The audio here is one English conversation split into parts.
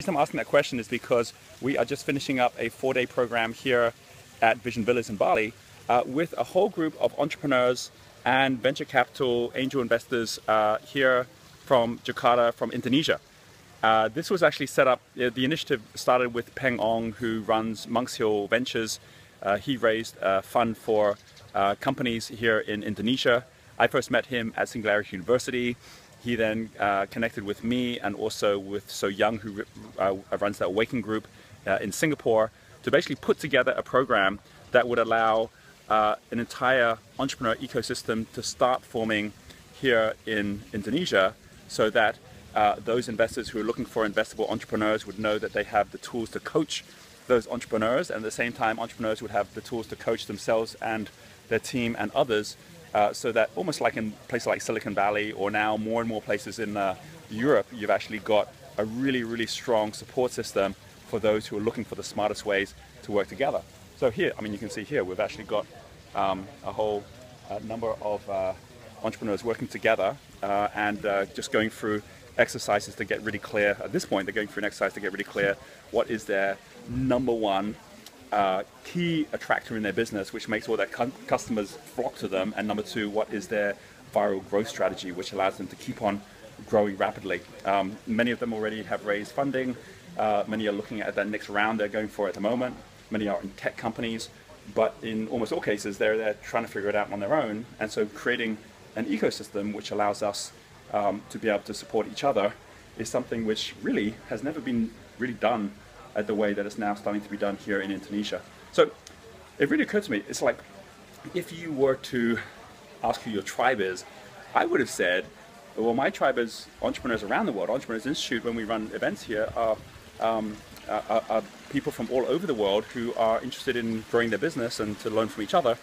The reason I'm asking that question is because we are just finishing up a four-day program here at Vision Villas in Bali uh, with a whole group of entrepreneurs and venture capital angel investors uh, here from Jakarta, from Indonesia. Uh, this was actually set up, uh, the initiative started with Peng Ong, who runs Monks Hill Ventures. Uh, he raised a fund for uh, companies here in Indonesia. I first met him at Singularity University. He then uh, connected with me and also with So Young, who uh, runs the Awaken Group in Singapore, to basically put together a program that would allow an entire entrepreneur ecosystem to start forming here in Indonesia so that uh, those investors who are looking for investable entrepreneurs would know that they have the tools to coach those entrepreneurs. And at the same time entrepreneurs would have the tools to coach themselves and their team and others uh, so that almost like in places like Silicon Valley or now more and more places in uh, Europe you've actually got a really really strong support system for those who are looking for the smartest ways to work together. So here, I mean you can see here we've actually got um, a whole uh, number of uh, entrepreneurs working together uh, and just going through exercises to get really clear. At this point, they're going through an exercise to get really clear what is their number one uh, key attractor in their business, which makes all their customers flock to them, and number two, what is their viral growth strategy, which allows them to keep on growing rapidly. Um, many of them already have raised funding. Uh, many are looking at that next round they're going for at the moment. Many are in tech companies, but in almost all cases, they're, they're trying to figure it out on their own. And so creating an ecosystem which allows us um, to be able to support each other is something which really has never been really done at the way that it's now starting to be done here in Indonesia. So it really occurred to me, it's like if you were to ask who your tribe is, I would have said, well, my tribe is entrepreneurs around the world. Entrepreneurs Institute, when we run events here, are, um, are, are, people from all over the world who are interested in growing their business and to learn from each other.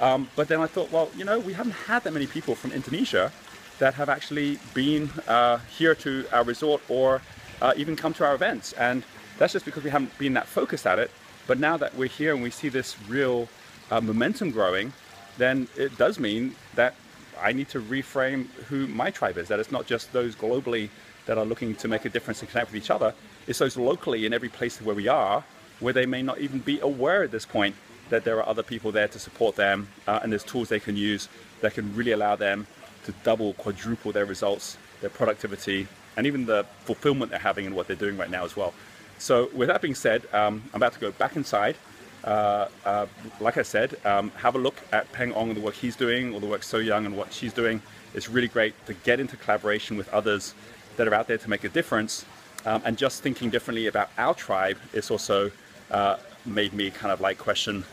Um, but then I thought, well, you know, we haven't had that many people from Indonesia that have actually been uh, here to our resort or uh, even come to our events. And that's just because we haven't been that focused at it. But now that we're here and we see this real uh, momentum growing, then it does mean that I need to reframe who my tribe is. That it's not just those globally that are looking to make a difference and connect with each other. It's those locally in every place where we are, where they may not even be aware at this point that there are other people there to support them uh, and there's tools they can use that can really allow them to double, quadruple their results, their productivity, and even the fulfillment they're having in what they're doing right now as well. So with that being said, um, I'm about to go back inside. Uh, uh, like I said, um, have a look at Peng Ong and the work he's doing, or the work So Young and what she's doing. It's really great to get into collaboration with others that are out there to make a difference. Um, and just thinking differently about our tribe, it's also uh, made me kind of like question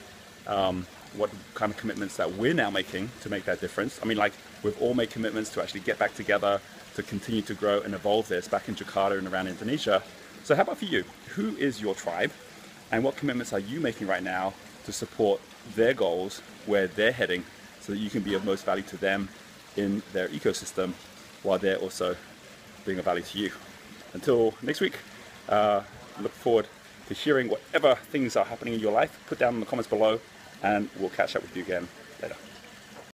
um, what kind of commitments that we're now making to make that difference. I mean, like we've all made commitments to actually get back together, to continue to grow and evolve this back in Jakarta and around Indonesia. So how about for you? Who is your tribe? And what commitments are you making right now to support their goals, where they're heading, so that you can be of most value to them in their ecosystem while they're also being of value to you. Until next week, uh, look forward to hearing whatever things are happening in your life. Put down in the comments below and we'll catch up with you again later.